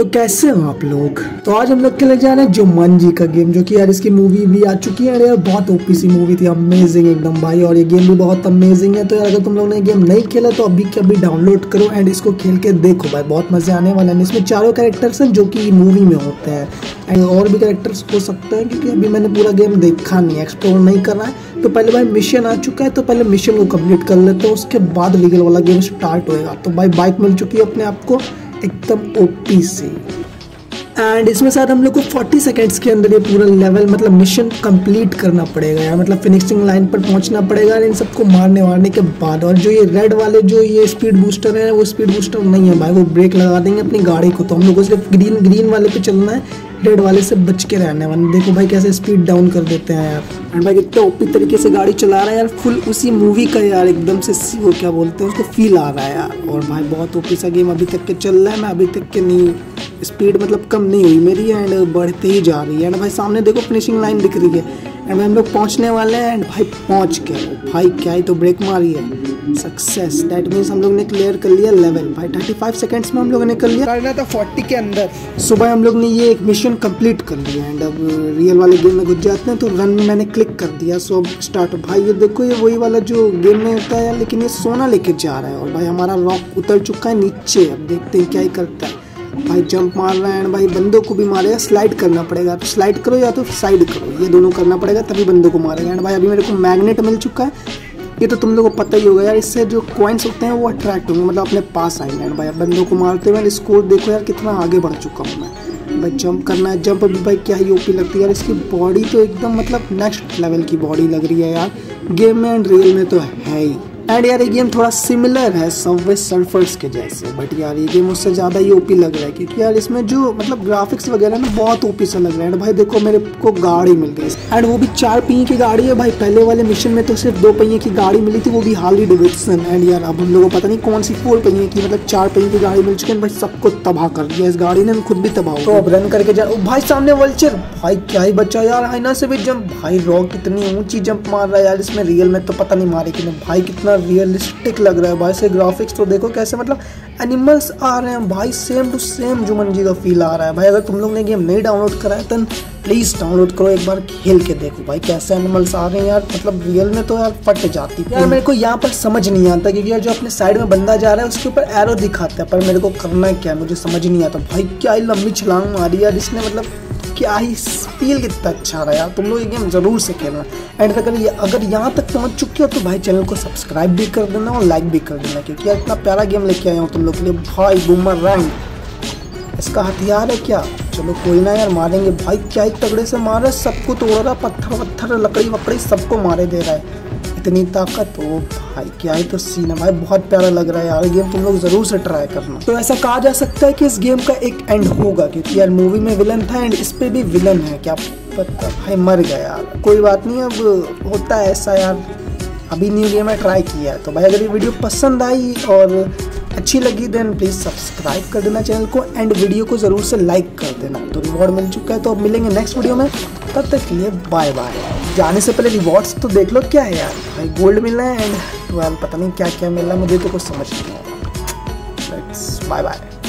तो कैसे हो आप लोग? तो आज हम लोग खेलने जा रहे हैं जुम्मन का गेम जो कि यार इसकी मूवी भी आ चुकी है। यार, बहुत ओपी सी मूवी थी अमेजिंग एकदम भाई। और ये गेम भी बहुत अमेजिंग है। तो यार, अगर तुम लोग ने गेम नहीं खेला तो अभी के अभी डाउनलोड करो एंड इसको खेल के देखो भाई। बहुत मज़े आने वाले हैं। इसमें चारों कैरेक्टर्स हैं, जो कि मूवी में होते हैं। एंड और भी कैरेक्टर्स हो सकते हैं, क्योंकि अभी मैंने पूरा गेम देखा नहीं एक्सप्लोर नहीं करना है। तो पहले भाई मिशन आ चुका है तो पहले मिशन को कंप्लीट कर लेते हैं। उसके बाद लीगल वाला गेम स्टार्ट होएगा। तो भाई बाइक मिल चुकी है अपने आप को। एकदम ओपी से। एंड इसमें शायद हम लोग को 40 सेकेंड्स के अंदर ये पूरा लेवल मतलब मिशन कंप्लीट करना पड़ेगा यार। मतलब फिनिशिंग लाइन पर पहुँचना पड़ेगा इन सबको मारने वारने के बाद। और जो ये रेड वाले जो ये स्पीड बूस्टर हैं, वो स्पीड बूस्टर नहीं है भाई। वो ब्रेक लगा देंगे अपनी गाड़ी को। तो हम लोग को सिर्फ़ ग्रीन ग्रीन वाले पे चलना है। रेड वाले से बच के रहने वाले। देखो भाई कैसे स्पीड डाउन कर देते हैं यार। एंड भाई कितने ओपी तरीके से गाड़ी चला रहा है यार। फुल उसी मूवी का यार एकदम से वो क्या बोलते हैं, उसको फील आ रहा है यार। और भाई बहुत ओपी सा गेम अभी तक के चल रहा है, मैं अभी तक के नहीं स्पीड मतलब कम नहीं हुई मेरी एंड बढ़ते ही जा रही है। एंड भाई सामने देखो फिनिशिंग लाइन दिख रही है। एंड भाई हम लोग पहुँचने वाले हैं एंड भाई पहुँच गए। भाई क्या ही तो ब्रेक मारी है। सक्सेस दैट मीन्स हम लोग ने क्लियर कर लिया लेवल भाई थर्टी फाइव सेकेंड्स में हम लोगों ने कर लिया। करना था 40 के अंदर। सुबह हम लोग ने ये एक मिशन कंप्लीट कर लिया। एंड अब रियल वाले गेम में घुस जाते हैं तो रन में मैंने क्लिक कर दिया। सो अब स्टार्ट भाई ये देखो ये वही वाला जो गेम में होता है लेकिन ये सोना लेके जा रहा है। और भाई हमारा रॉक उतर चुका है नीचे। अब देखते हैं क्या ही करता है। भाई जंप मार रहा है, भाई बंदों को भी मारेगा स्लाइड करना पड़ेगा। तो स्लाइड करो या तो साइड करो, ये दोनों करना पड़ेगा, तभी बंदों को मारेगा। एंड भाई अभी मेरे को मैग्नेट मिल चुका है, ये तो तुम लोग को पता ही होगा यार, इससे जो कॉइन्स होते हैं वो अट्रैक्ट होंगे मतलब अपने पास आएँगे। एंड भाई बंदों को मारते हुए स्कोर देखो यार, कितना आगे बढ़ चुका हूँ मैं। भाई जंप करना है जंप अभी भाई क्या ही ओपी लगती है यार, इसकी बॉडी तो एकदम मतलब नेक्स्ट लेवल की बॉडी लग रही है यार। गेम में एंड रियल में तो है ही। एंड यार ये गेम थोड़ा सिमिलर है सबवे सर्फर्स के जैसे बट यार ये गेम उससे ज़्यादा ही ओपी लग रहा है क्योंकि यार इसमें जो मतलब ग्राफिक्स वगैरह ना बहुत ओपी सा लग रहा है। भाई देखो मेरे को गाड़ी मिल गई। एंड वो भी चार पहिए की गाड़ी है भाई पहले वाले मिशन में तो सिर्फ़ दो पहिए की गाड़ी मिली थी वो भी हाली डिविक्सन एंड यार अब हम लोगों को पता नहीं कौन सी फोर पहिए की मतलब चार पहिए की गाड़ी मिल चुकी है भाई सबको तबाह कर दिया। इस गाड़ी ने खुद भी तबाह तो अब रन करके जा भाई सामने वल्चर भाई क्या ही बच्चा यार हाइना से भी जंप भाई रॉक कितनी ऊँची जंप मार रहा है यार इसमें रियल में तो पता नहीं मारे कि भाई कितना रियलिस्टिक लग रहा है भाई, से ग्राफिक्स तो देखो कैसे मतलब एनिमल्स आ रहे हैं भाई सेम टू सेम जुमन जी का फील आ रहा है। भाई, अगर तुम लोग ने गेम नहीं डाउनलोड करा है तो प्लीज़ डाउनलोड करो, एक बार खेल के देखो भाई, कैसे एनिमल्स आ रहे हैं यार। मतलब रियल में तो यार फट जाती है। यार, मेरे को यहाँ पर समझ नहीं आता क्योंकि यार जो अपने साइड में बंदा जा रहा है, उसके ऊपर एरो दिखाता है, पर मेरे को करना क्या है, मुझे समझ नहीं आता। भाई, क्या लंबी छलांग मारी यार, इसने मतलब क्या ही फील कितना अच्छा रहा यार। तुम लोग ये गेम ज़रूर से खेलना। एंड अगर ये अगर यहाँ तक पहुँच चुके हो तो भाई चैनल को सब्सक्राइब भी कर देना और लाइक भी कर देना, क्योंकि यार इतना प्यारा गेम लेके आया हूँ तुम लोग के लिए। भाई बुमर रैंक इसका हथियार है क्या? चलो कोई ना यार, मारेंगे। भाई क्या ही तगड़े से मार है सबको तोड़ रहा पत्थर वत्थर लकड़ी वकड़ी सबको मारे दे रहा है। इतनी ताकत हो भाई, क्या ही तो सीन है भाई, बहुत प्यारा लग रहा है यार गेम तुम लोग ज़रूर से ट्राई करना। तो ऐसा कहा जा सकता है कि इस गेम का एक एंड होगा, क्योंकि यार मूवी में विलन था एंड इस पे भी विलन है, क्या पता, भाई मर गया यार। कोई बात नहीं, अब होता है ऐसा यार। अभी न्यू गेम है ट्राई किया है तो भाई अगर ये वीडियो पसंद आई और अच्छी लगी देन प्लीज़ सब्सक्राइब कर देना चैनल को एंड वीडियो को ज़रूर से लाइक कर देना। तो रिवॉर्ड मिल चुका है तो अब मिलेंगे नेक्स्ट वीडियो में, तब तक के लिए बाय बाय जाने से पहले रिवॉर्ड्स तो देख लो, क्या है यार? भाई गोल्ड मिलना है एंड पता नहीं क्या क्या मिल रहा है, मुझे तो कुछ समझ नहीं आ रहा। Bye bye